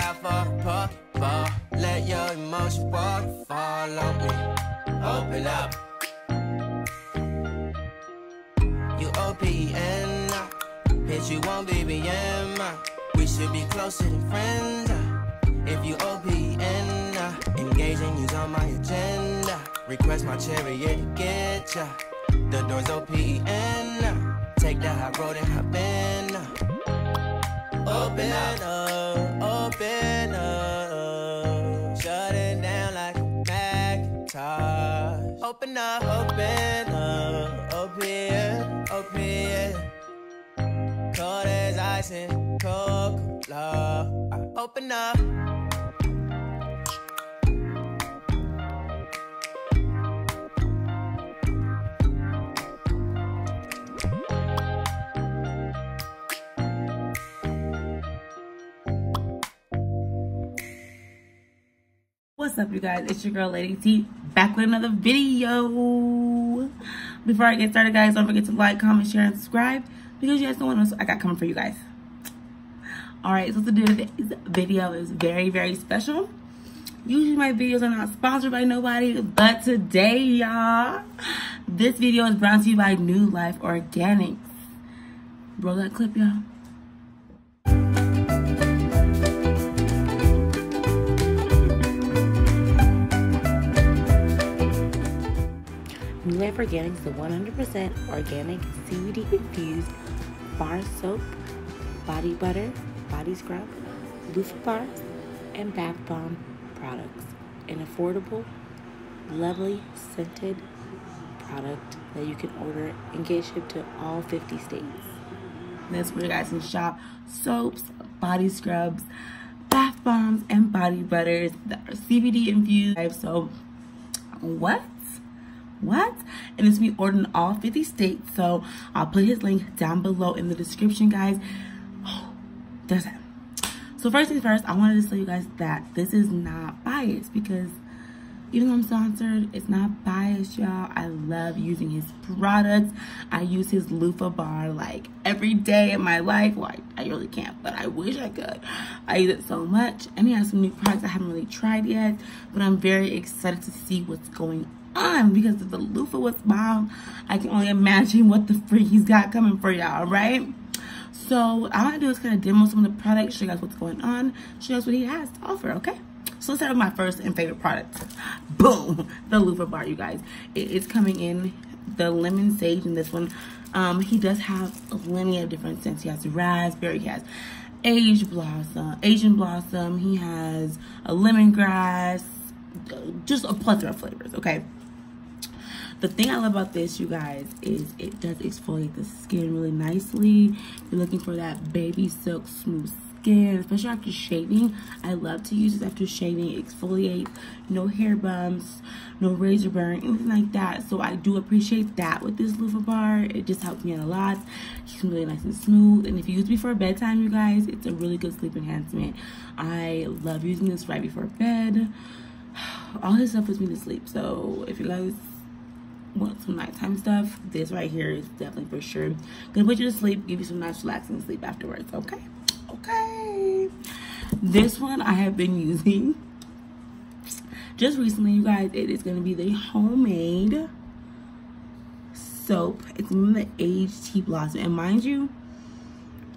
for purple. Let your emotion waterfall on me. Open up. You OPN. Uh. Bitch, you won't BBM. Uh. We should be closer than friends. Uh. If you OPN, engaging you's on my agenda. Request my chariot to get ya. The door's OPN. Take the high road and hop in. Open up, Open up, open up, open. Cold as ice and Coca-Cola. Open up. What's up, you guys? It's your girl, Lady T, back with another video. Before I get started, guys, don't forget to like, comment, share, and subscribe because you guys know what I got coming for you guys. Alright, so today's video is very, very special. Usually my videos are not sponsored by nobody, but today, y'all, this video is brought to you by Nu Life Organics. Roll that clip, y'all. Life Organics, the 100% organic CBD infused bar soap, body butter, body scrub, loofah bars, and bath bomb products. An affordable, lovely, scented product that you can order and get shipped to all 50 states. That's where you guys can shop soaps, body scrubs, bath bombs, and body butters that are CBD infused. So, what? what and it's me ordered in all 50 states so i'll put his link down below in the description guys. There's it. So first things first i wanted to tell you guys that this is not biased because even though i'm sponsored it's not biased y'all. I love using his products. I use his loofah bar like every day in my life. Well I, I really can't but i wish i could. I use it so much. And he has some new products i haven't really tried yet but i'm very excited to see what's going on because if the loofah was bomb, I can only imagine what the freak he's got coming for y'all, right? So what I want to do is kind of demo some of the products, show you guys what's going on, show you guys what he has to offer, okay? So let's start with my first and favorite product. Boom! The loofah bar, you guys. It is coming in the lemon sage in this one. Um, he does have a plenty of different scents. He has raspberry, he has Asian blossom, Asian blossom. He has a lemongrass, just a plethora of flavors, okay? The thing I love about this, you guys, is it does exfoliate the skin really nicely. If you're looking for that baby silk smooth skin, especially after shaving. I love to use this after shaving. exfoliate, no hair bumps, no razor burn, anything like that. So I do appreciate that with this loofah bar. It just helps me out a lot. It's really nice and smooth. And if you use it before bedtime, you guys, it's a really good sleep enhancement. I love using this right before bed. All this stuff puts me to sleep. So if you guys want some nighttime stuff, this right here is definitely for sure gonna put you to sleep, give you some nice relaxing sleep afterwards. Okay, okay. This one I have been using just recently, you guys. It is gonna be the homemade soap. It's in the aged tea blossom, and mind you,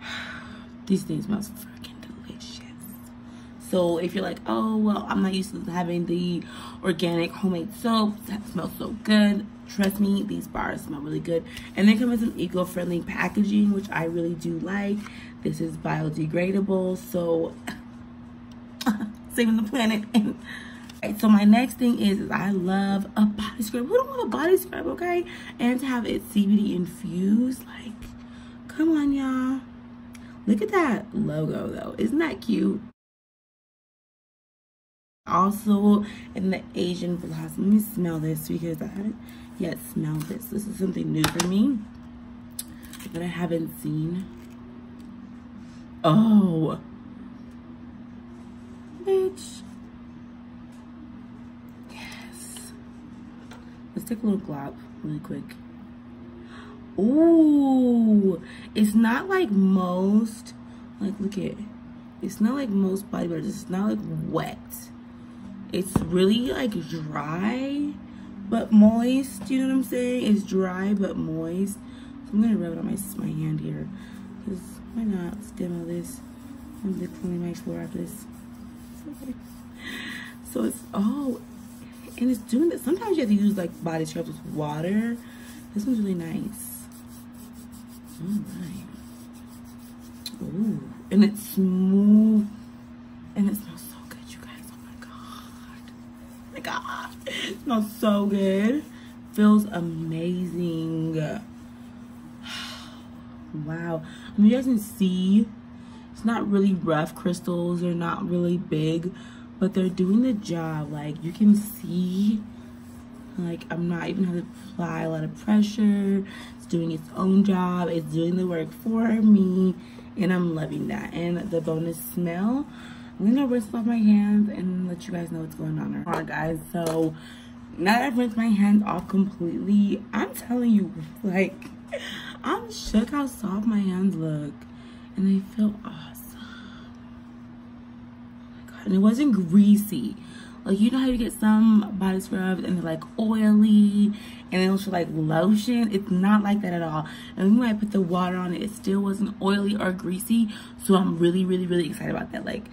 these things smells freaking delicious. So if you're like, oh well, I'm not used to having the organic homemade soap that smells so good Trust me, these bars smell really good. And they come in some eco-friendly packaging, which I really do like. This is biodegradable, so saving the planet. right, so my next thing is, is I love a body scrub. Who don't want a body scrub, okay? And to have it CBD infused, like, come on, y'all. Look at that logo, though. Isn't that cute? Also, in the Asian blossom, let me smell this because I haven't yet smelled this. This is something new for me that I haven't seen. Oh, bitch. Yes. Let's take a little glob really quick. Ooh, it's not like most, like look at, it, it's not like most body butters. It's not like wet. It's really like dry but moist. You know what I'm saying? It's dry but moist. So I'm gonna rub it on my my hand here. Cause why not? Let's demo this. I'm gonna clean my floor after this. So it's oh, and it's doing this. Sometimes you have to use like body scrubs with water. This one's really nice. All right. Ooh, and it's smooth, and it smells so good, you guys. Oh my god, oh my god, it smells so good. Feels amazing. Wow, I mean, you guys can see it's not really rough crystals. They're not really big, but they're doing the job. Like you can see, like I'm not even having to apply a lot of pressure. It's doing its own job. It's doing the work for me and I'm loving that. And the bonus smell, I'm gonna rinse off my hands and let you guys know what's going on. Alright guys, so now that I've rinsed my hands off completely, I'm telling you, like, I'm shook how soft my hands look. And they feel awesome. Oh my god, and it wasn't greasy. Like, you know how you get some body scrubs and they're like oily and they also like lotion? It's not like that at all. And when I put the water on it, it still wasn't oily or greasy. So I'm really, really, really excited about that. Like,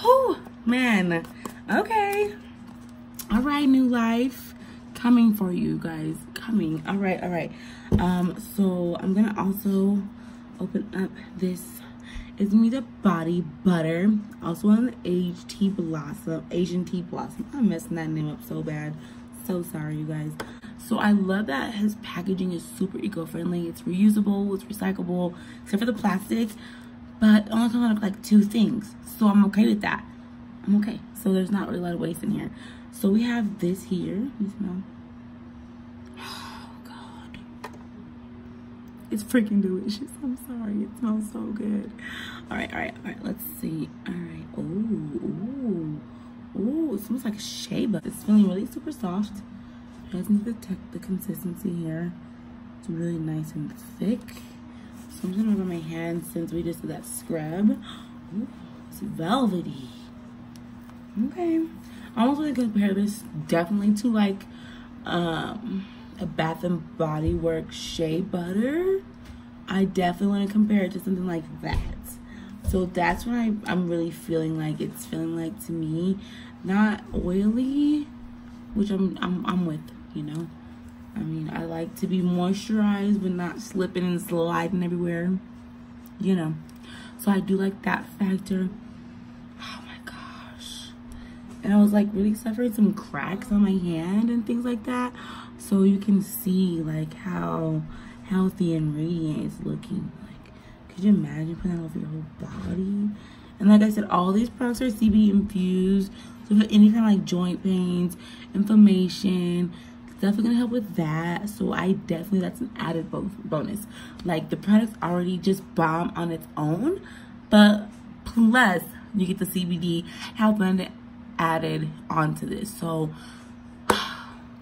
whew, man. Okay. All right, Nu Life. Coming for you guys. Coming. All right, all right. Um, so I'm going to also open up this it's me the body butter also on age tea blossom asian tea blossom i'm messing that name up so bad so sorry you guys so i love that his packaging is super eco-friendly it's reusable it's recyclable except for the plastic but only comes out like two things so i'm okay with that i'm okay so there's not really a lot of waste in here so we have this here you smell oh, It's freaking delicious. I'm sorry. It smells so good. All right, all right, all right. Let's see. All right. Ooh, ooh, ooh. It smells like a shea butter. It's feeling really super soft. You guys need the the consistency here. It's really nice and thick. So I'm gonna rub my hands since we just did that scrub. Ooh, it's velvety. Okay. I almost want to compare this definitely to like um a Bath and Body Works Shea Butter, I definitely want to compare it to something like that. So that's what I, I'm really feeling like it's feeling like to me. Not oily, which I'm, I'm, I'm with, you know. I mean, I like to be moisturized but not slipping and sliding everywhere, you know. So I do like that factor. Oh my gosh. And I was like really suffering some cracks on my hand and things like that so you can see like how healthy and radiant it's looking like could you imagine putting that over your whole body and like i said all these products are cbd infused so for any kind of like joint pains inflammation definitely gonna help with that so i definitely that's an added bonus like the product's already just bomb on its own but plus you get the cbd health blend added onto this so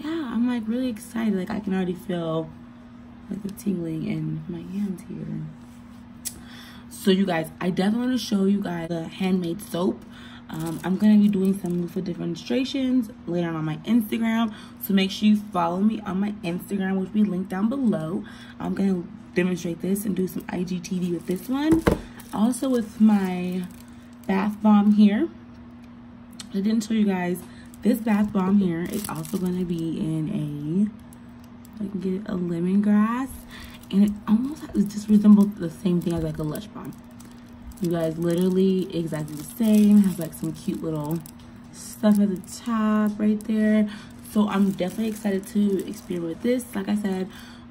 yeah, I'm like really excited. Like I can already feel like the tingling in my hands here. So you guys, I definitely want to show you guys the handmade soap. Um, I'm going to be doing some for demonstrations later on my Instagram. So make sure you follow me on my Instagram, which will be linked down below. I'm going to demonstrate this and do some IGTV with this one. Also with my bath bomb here. I didn't show you guys this bath bomb here is also going to be in a, I can get a lemongrass. And it almost it just resembles the same thing as like a Lush Bomb. You guys, literally exactly the same. Has like some cute little stuff at the top right there. So I'm definitely excited to experiment with this. Like I said,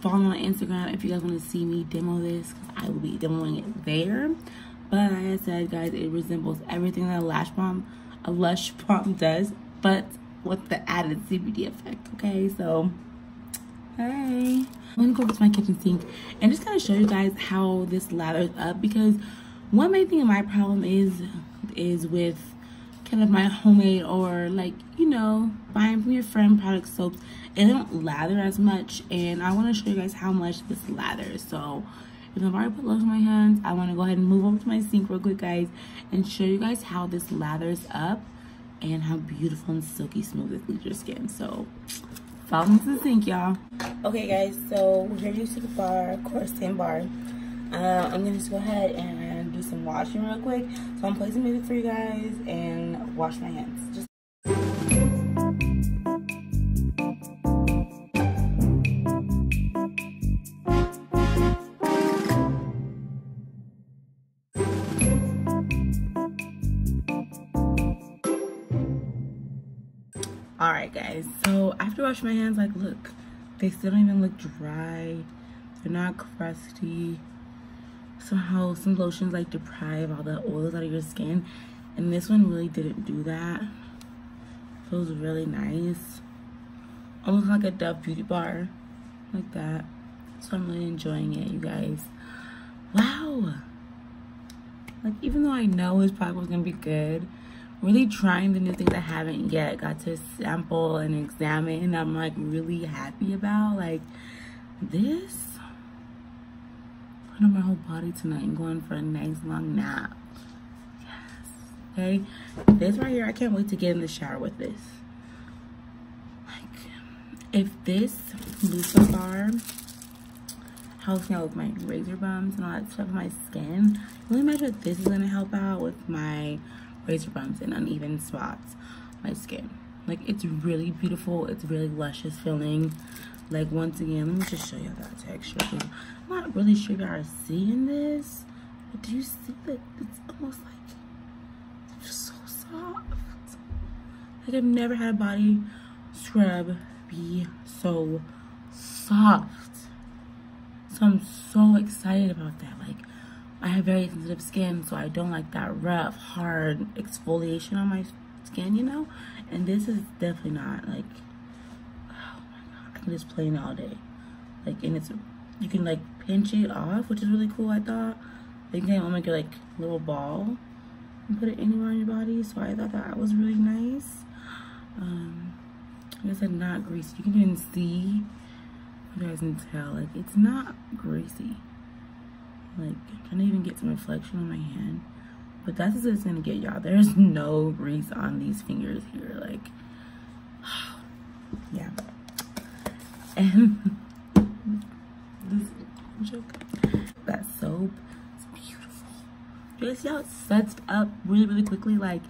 follow me on Instagram if you guys want to see me demo this. I will be demoing it there. But like I said, guys, it resembles everything that a Lash Bomb, a Lush Bomb does but with the added CBD effect, okay? So, hey. I'm gonna go to my kitchen sink and just kind of show you guys how this lathers up because one main thing my problem is is with kind of my homemade or like you know buying from your friend product soaps it don't lather as much and I want to show you guys how much this lathers so If I've already put lotion on my hands, I want to go ahead and move over to my sink real quick, guys, and show you guys how this lathers up and how beautiful and silky smooth it leaves your skin. So follow me to the sink, y'all. Okay, guys, so we're here to the bar, Coruscant bar. Uh, I'm gonna just go ahead and some washing real quick. So I'm playing some music for you guys and wash my hands. Just all right guys so after wash my hands like look they still don't even look dry they're not crusty somehow some lotions like deprive all the oils out of your skin. And this one really didn't do that. Feels really nice. Almost like a dove beauty bar. Like that. So i'm really enjoying it you guys. Wow. Like even though i know this product was gonna be good really trying the new things I haven't yet. Got to sample and examine and I'm like really happy about like this put on my whole body tonight and going for a nice long nap. Yes. Okay? This right here I can't wait to get in the shower with this. Like if this Loofah bar helps me out with my razor bumps and all that stuff on my skin really imagine what this is going to help out with my razor bumps and uneven spots my skin. Like it's really beautiful. It's really luscious feeling like once again let me just show you that texture. I'm not really sure you are seeing this but do you see that it's almost like it's so soft. Like i've never had a body scrub be so soft. So i'm so excited about that. Like I have very sensitive skin, so I don't like that rough, hard exfoliation on my skin, you know? And this is definitely not like, can just play it all day. Like, and it's, you can like pinch it off, which is really cool, I thought. You can make it like little ball and put it anywhere on your body. So I thought that was really nice. Um, like I said, not greasy. You can even see, you guys can tell, like it's not greasy. Like, I'm trying to even get some reflection on my hand. But that's what it's gonna get, y'all. There's no grease on these fingers here. Like, yeah. And this that soap is beautiful. You guys see how it sets up really, really quickly? Like,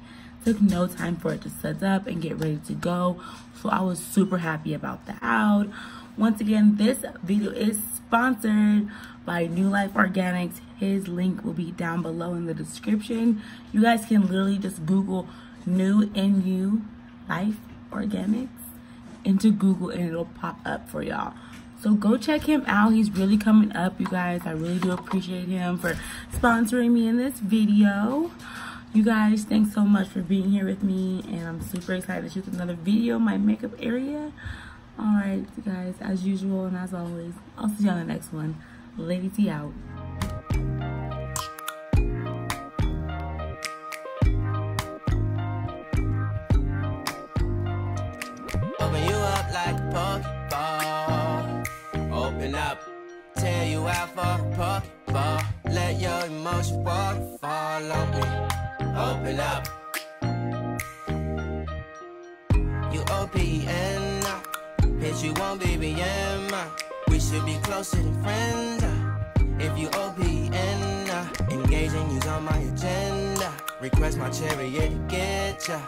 took no time for it to set up and get ready to go. So I was super happy about that. Out. Once again, this video is sponsored by Nu Life Organics. His link will be down below in the description. You guys can literally just Google New NU Life Organics into Google and it'll pop up for y'all. So go check him out. He's really coming up, you guys. I really do appreciate him for sponsoring me in this video. You guys, thanks so much for being here with me. And I'm super excited to shoot another video my makeup area. Alright, guys, as usual and as always, I'll see you on the next one. Lady T out. For a Pokeball. Let your emotions waterfall on me. Open up. You OPN Bitch, you won't BBM. We should be closer than friends. Uh. If you OPN, uh, engaging you's on my agenda. Request my chariot to get ya.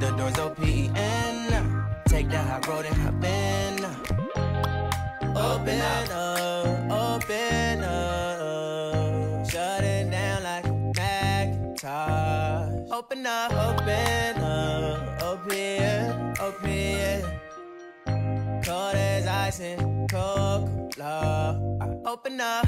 The door's OPN. Take the high road and hop in. Uh. Open up, Open up, open up, open, open. Cold as ice and Coca-Cola. I open up.